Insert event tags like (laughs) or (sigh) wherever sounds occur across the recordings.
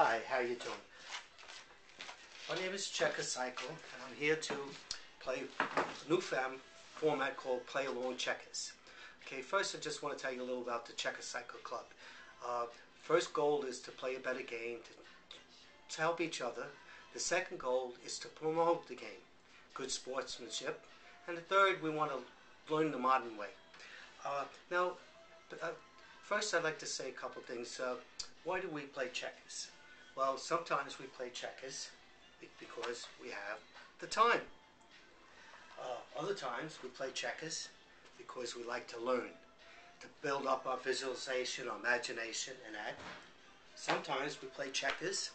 Hi, how are you doing? My name is Checker Cycle, and I'm here to play a new fam format called Play Along Checkers. Okay, first I just want to tell you a little about the Checker Cycle Club. Uh, first goal is to play a better game, to, to help each other. The second goal is to promote the game, good sportsmanship. And the third, we want to learn the modern way. Uh, now, uh, first I'd like to say a couple things. Uh, why do we play checkers? Well, sometimes we play checkers because we have the time. Uh, other times we play checkers because we like to learn, to build up our visualization, our imagination, and that. Sometimes we play checkers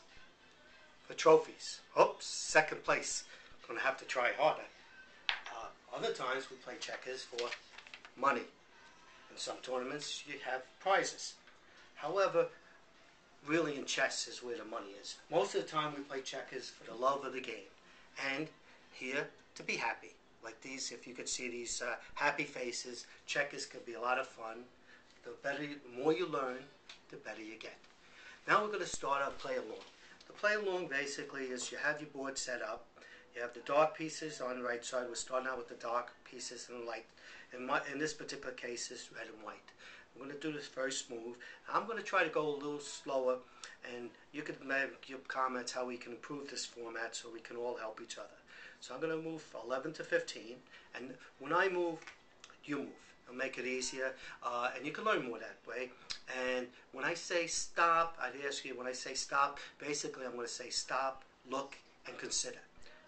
for trophies. Oops, second place. Gonna have to try harder. Uh, other times we play checkers for money. In some tournaments you have prizes. However, really in chess is where the money is. Most of the time we play checkers for the love of the game and here to be happy. Like these, if you could see these uh, happy faces, checkers could be a lot of fun. The better, the more you learn, the better you get. Now we're going to start our play along. The play along basically is you have your board set up. You have the dark pieces on the right side. We're starting out with the dark pieces and light. In, my, in this particular case, it's red and white. I'm going to do this very smooth. I'm going to try to go a little slower, and you can make your comments how we can improve this format so we can all help each other. So I'm going to move 11 to 15, and when I move, you move. I'll make it easier, uh, and you can learn more that way. And when I say stop, I'd ask you, when I say stop, basically I'm going to say stop, look, and consider.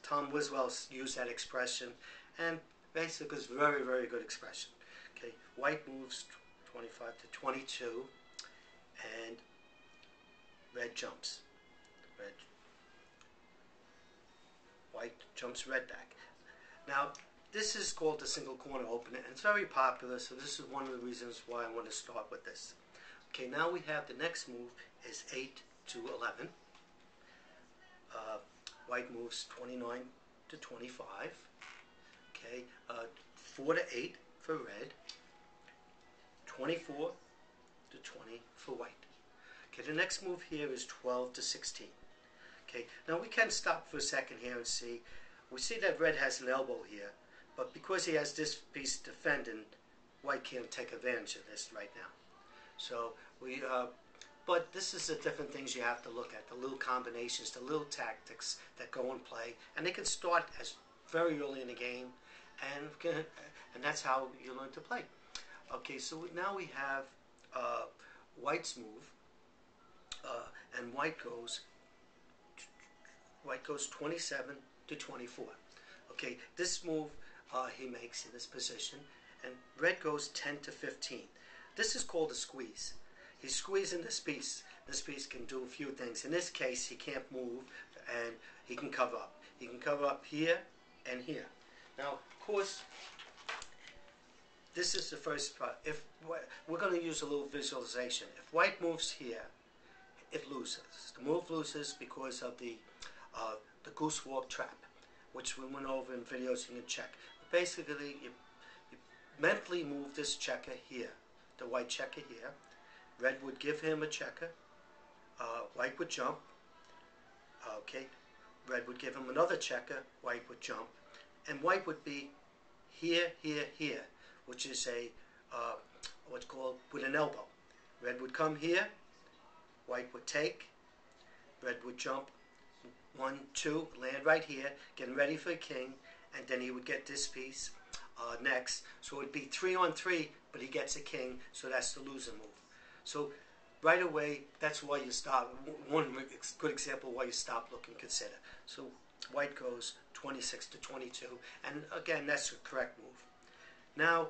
Tom Wiswell used that expression, and basically it's very, very good expression. Okay, white moves 25 to 22, and red jumps. Red, white jumps red back. Now, this is called the single corner opener, and it's very popular, so this is one of the reasons why I want to start with this. Okay, now we have the next move is 8 to 11. Uh, white moves 29 to 25. Okay, uh, 4 to 8 for red. 24 to 20 for white. Okay, the next move here is 12 to 16. Okay, now we can stop for a second here and see. We see that red has an elbow here, but because he has this piece defending, white can't take advantage of this right now. So we, uh, but this is the different things you have to look at, the little combinations, the little tactics that go and play, and they can start as very early in the game, and (laughs) and that's how you learn to play. Okay, so now we have uh, white's move, uh, and white goes white goes 27 to 24. Okay, this move uh, he makes in this position, and red goes 10 to 15. This is called a squeeze. He's squeezing this piece. This piece can do a few things. In this case, he can't move, and he can cover up. He can cover up here and here. Now, of course, this is the first part. If we're going to use a little visualization. If white moves here, it loses. The move loses because of the uh, the goose walk trap, which we went over in videos you can check. But basically, you, you mentally move this checker here, the white checker here. Red would give him a checker. Uh, white would jump. Okay, red would give him another checker. White would jump, and white would be here, here, here which is a uh, what's called with an elbow. Red would come here, white would take, red would jump, one, two, land right here, getting ready for the king, and then he would get this piece uh, next. So it would be three on three, but he gets a king, so that's the loser move. So right away, that's why you stop. One good example why you stop, look, and consider. So white goes 26 to 22, and again, that's the correct move. Now,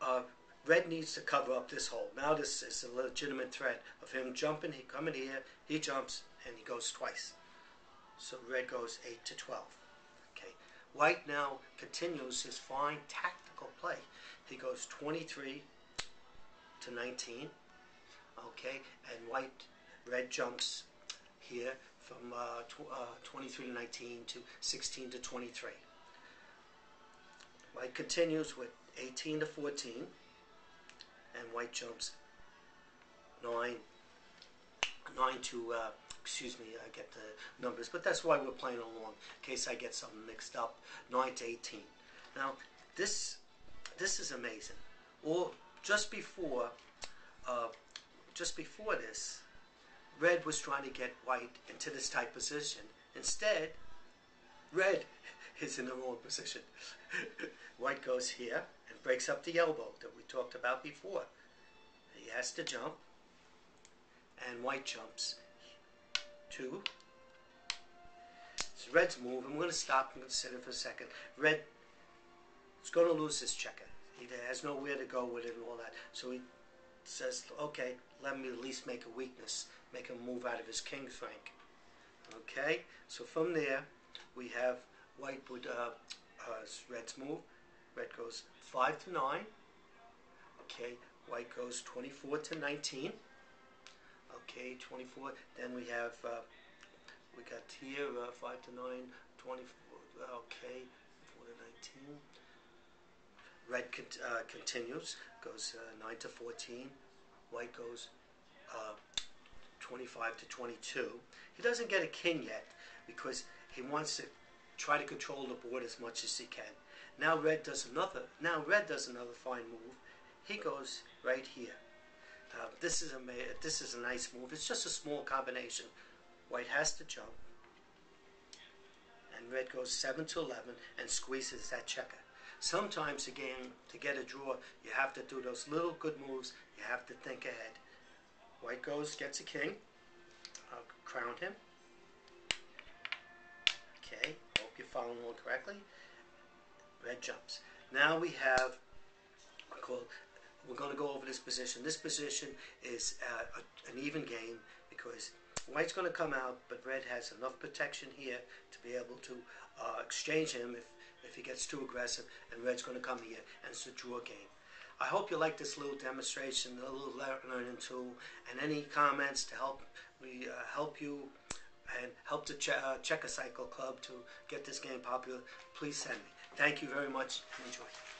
uh, red needs to cover up this hole. Now this is a legitimate threat of him jumping, he coming here, he jumps, and he goes twice. So red goes 8 to 12. Okay. White now continues his fine tactical play. He goes 23 to 19. Okay, and white, red jumps here from uh, tw uh, 23 to 19 to 16 to 23. White continues with 18 to 14, and white jumps 9 nine to uh, excuse me, I get the numbers, but that's why we're playing along in case I get something mixed up. Nine to eighteen. Now this this is amazing. Or just before, uh, just before this, red was trying to get white into this tight position. Instead, red (laughs) is in the wrong position. (laughs) white goes here and breaks up the elbow that we talked about before. He has to jump, and white jumps. Two. It's red's move. I'm going to stop and consider for a second. Red is going to lose this checker. He has nowhere to go with it and all that. So he says, okay, let me at least make a weakness, make him move out of his king rank. Okay, so from there, we have white would, uh, uh, red's move. Red goes 5 to 9. Okay, white goes 24 to 19. Okay, 24. Then we have, uh, we got here uh, 5 to 9, 24. Okay, 4 to 19. Red cont uh, continues, goes uh, 9 to 14. White goes uh, 25 to 22. He doesn't get a king yet because he wants to try to control the board as much as he can. Now red does another. Now red does another fine move. He goes right here. Uh, this is a this is a nice move. It's just a small combination. White has to jump, and red goes seven to eleven and squeezes that checker. Sometimes again, to get a draw, you have to do those little good moves. You have to think ahead. White goes, gets a king. I'll crown him. Okay, hope you're following along correctly. Red jumps. Now we have. We're going to go over this position. This position is uh, a, an even game because White's going to come out, but Red has enough protection here to be able to uh, exchange him if if he gets too aggressive, and Red's going to come here, and it's a draw game. I hope you like this little demonstration, a little learning tool, and any comments to help me uh, help you and help the che uh, Checker Cycle Club to get this game popular, please send me. Thank you very much enjoy.